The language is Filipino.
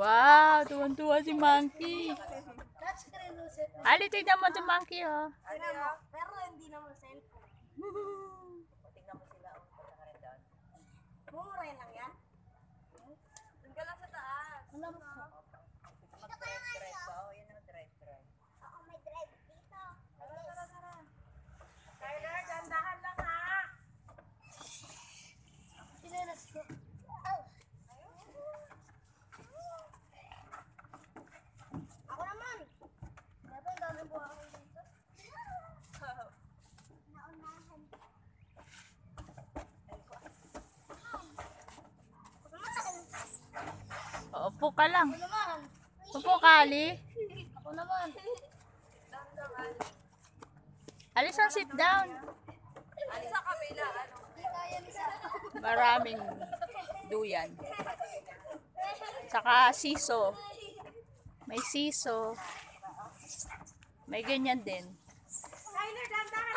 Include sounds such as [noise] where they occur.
Wow, tuwan-tuwa si Monkey. Ali, tignan mo si Monkey, oh. Pero hindi naman cellphone. [laughs] Tingnan mo sila. oh, punta ka rin doon. Mumurahin lang yan. Doon ka lang sa taas. Alam mo. Mag-drive-drive ka. Oh, yan ang drive-drive. Ako may drive dito. Tara, tara, tara. Tyler, dandahan lang ha. Pinalas ko. Ako naman. Dapat ang dami po ako dito. Naunahan. Ako naman. Upo ka lang. Upo ka, Ali. Ako naman. Alis ang sit down. Ano sa kabila? Ano? Maraming duyan. Saka siso. May siso. May ganyan din. Tyler, dandahan.